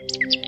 Música